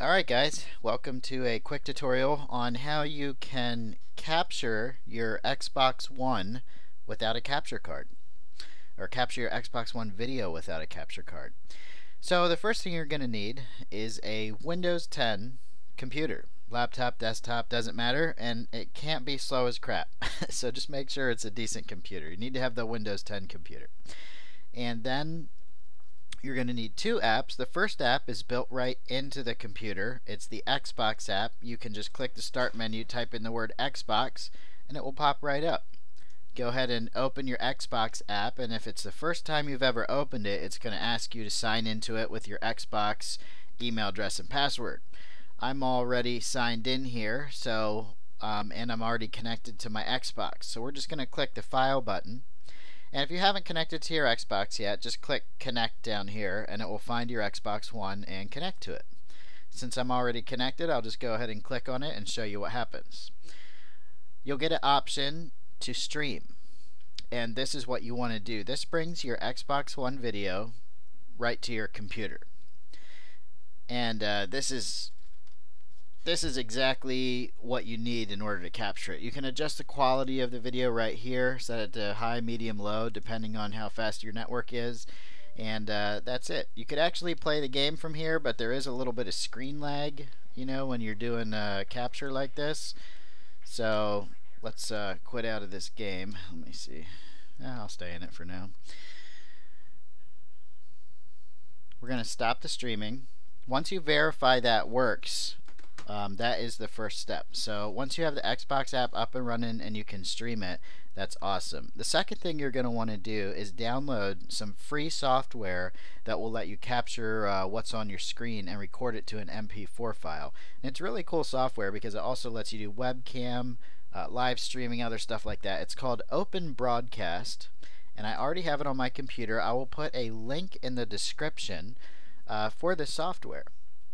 Alright guys, welcome to a quick tutorial on how you can capture your Xbox One without a capture card. Or capture your Xbox One video without a capture card. So the first thing you're going to need is a Windows 10 computer. Laptop, desktop, doesn't matter, and it can't be slow as crap. so just make sure it's a decent computer. You need to have the Windows 10 computer. And then you're going to need two apps. The first app is built right into the computer. It's the Xbox app. You can just click the start menu, type in the word Xbox, and it will pop right up. Go ahead and open your Xbox app, and if it's the first time you've ever opened it, it's going to ask you to sign into it with your Xbox email address and password. I'm already signed in here, so um, and I'm already connected to my Xbox. So we're just going to click the File button and if you haven't connected to your Xbox yet, just click connect down here and it will find your Xbox One and connect to it. Since I'm already connected, I'll just go ahead and click on it and show you what happens. You'll get an option to stream. And this is what you want to do. This brings your Xbox One video right to your computer. And uh, this is this is exactly what you need in order to capture it. You can adjust the quality of the video right here, set it to high, medium, low, depending on how fast your network is. And uh, that's it. You could actually play the game from here, but there is a little bit of screen lag, you know, when you're doing a capture like this. So let's uh, quit out of this game. Let me see. I'll stay in it for now. We're going to stop the streaming. Once you verify that works, um, that is the first step. So once you have the Xbox app up and running and you can stream it, that's awesome. The second thing you're going to want to do is download some free software that will let you capture uh, what's on your screen and record it to an MP4 file. And it's really cool software because it also lets you do webcam, uh, live streaming, other stuff like that. It's called Open Broadcast, and I already have it on my computer. I will put a link in the description uh, for the software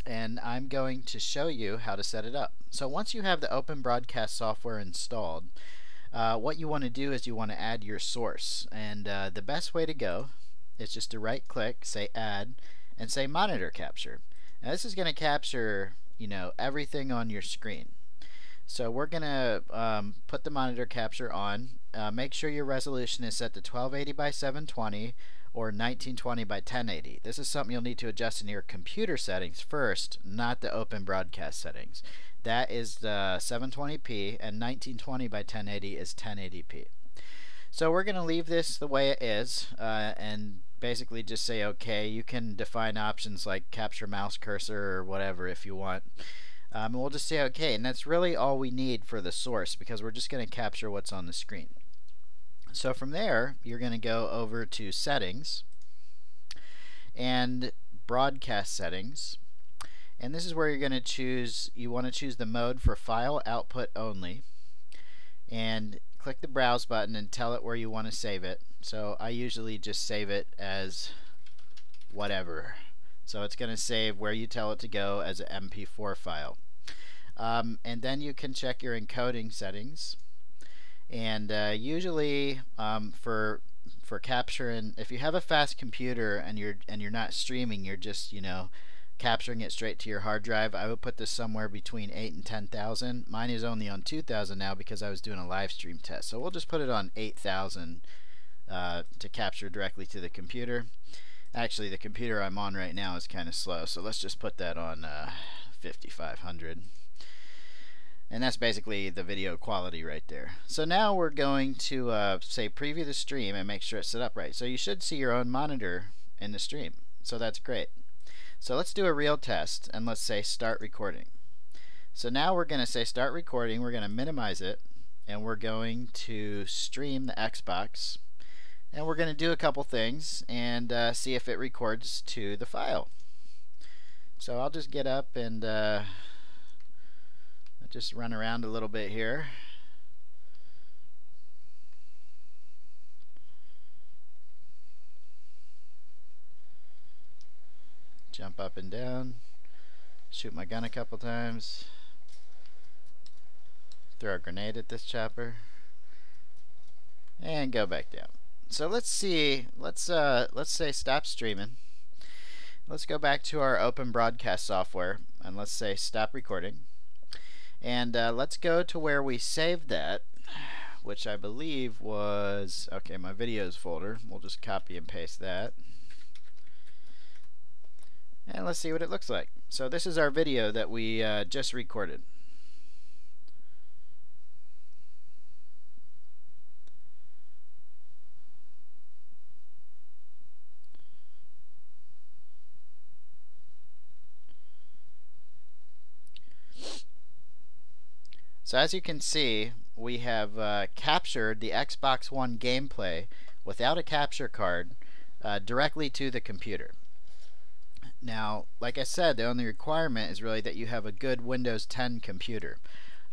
and I'm going to show you how to set it up. So once you have the Open Broadcast software installed, uh, what you want to do is you want to add your source. And uh, the best way to go is just to right click, say add, and say monitor capture. Now this is going to capture you know everything on your screen. So we're going to um, put the monitor capture on. Uh, make sure your resolution is set to 1280 by 720 or 1920 by 1080. This is something you'll need to adjust in your computer settings first, not the open broadcast settings. That is the 720p and 1920 by 1080 is 1080p. So we're going to leave this the way it is uh, and basically just say OK. You can define options like capture mouse cursor or whatever if you want. Um, and we'll just say OK. And that's really all we need for the source because we're just going to capture what's on the screen. So from there, you're going to go over to Settings and Broadcast Settings. And this is where you're going to choose, you want to choose the mode for File Output Only. And click the Browse button and tell it where you want to save it. So I usually just save it as whatever. So it's going to save where you tell it to go as an MP4 file. Um, and then you can check your encoding settings and uh, usually um, for for capturing if you have a fast computer and you're and you're not streaming you're just you know capturing it straight to your hard drive I would put this somewhere between 8 and 10,000 mine is only on 2,000 now because I was doing a live stream test. So we'll just put it on 8,000 uh, to capture directly to the computer. Actually the computer I'm on right now is kind of slow so let's just put that on uh, 5500 and that's basically the video quality right there. So now we're going to uh, say preview the stream and make sure it's set up right. So you should see your own monitor in the stream. So that's great. So let's do a real test and let's say start recording. So now we're going to say start recording. We're going to minimize it and we're going to stream the Xbox and we're going to do a couple things and uh, see if it records to the file. So I'll just get up and uh, just run around a little bit here. Jump up and down. Shoot my gun a couple times. Throw a grenade at this chopper. And go back down. So let's see, let's uh let's say stop streaming. let's go back to our open broadcast software and let's say stop recording. And uh, let's go to where we saved that, which I believe was, okay, my videos folder. We'll just copy and paste that. And let's see what it looks like. So this is our video that we uh, just recorded. So as you can see, we have uh, captured the Xbox One gameplay without a capture card uh, directly to the computer. Now, like I said, the only requirement is really that you have a good Windows 10 computer.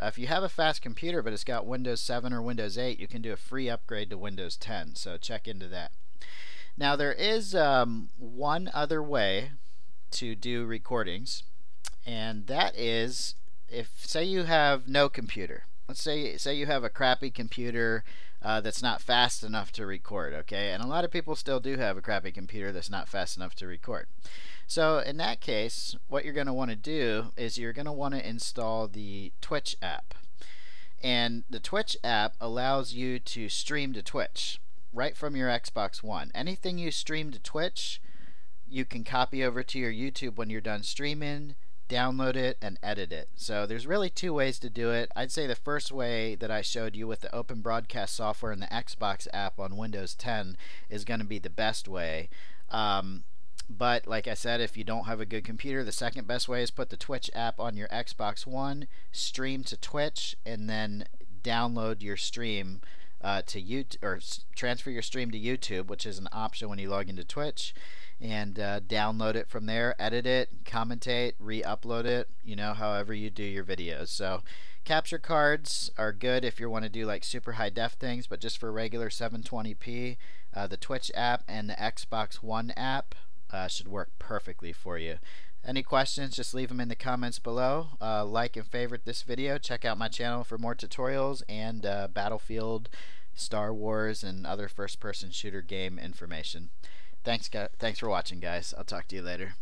Uh, if you have a fast computer but it's got Windows 7 or Windows 8, you can do a free upgrade to Windows 10, so check into that. Now, there is um, one other way to do recordings, and that is if say you have no computer let's say say you have a crappy computer uh, that's not fast enough to record okay? And a lot of people still do have a crappy computer that's not fast enough to record. So in that case what you're going to want to do is you're going to want to install the Twitch app. And the Twitch app allows you to stream to Twitch right from your Xbox One. Anything you stream to Twitch you can copy over to your YouTube when you're done streaming download it, and edit it. So there's really two ways to do it. I'd say the first way that I showed you with the Open Broadcast software and the Xbox app on Windows 10 is going to be the best way. Um, but like I said, if you don't have a good computer, the second best way is put the Twitch app on your Xbox One, stream to Twitch, and then download your stream uh, to YouTube or transfer your stream to YouTube, which is an option when you log into Twitch and uh, download it from there, edit it, commentate, re-upload it, you know, however you do your videos. So capture cards are good if you want to do like super high def things, but just for regular 720p, uh, the Twitch app and the Xbox One app uh, should work perfectly for you. Any questions, just leave them in the comments below. Uh, like and favorite this video. Check out my channel for more tutorials and uh, Battlefield, Star Wars, and other first-person shooter game information. Thanks, guys. Thanks for watching, guys. I'll talk to you later.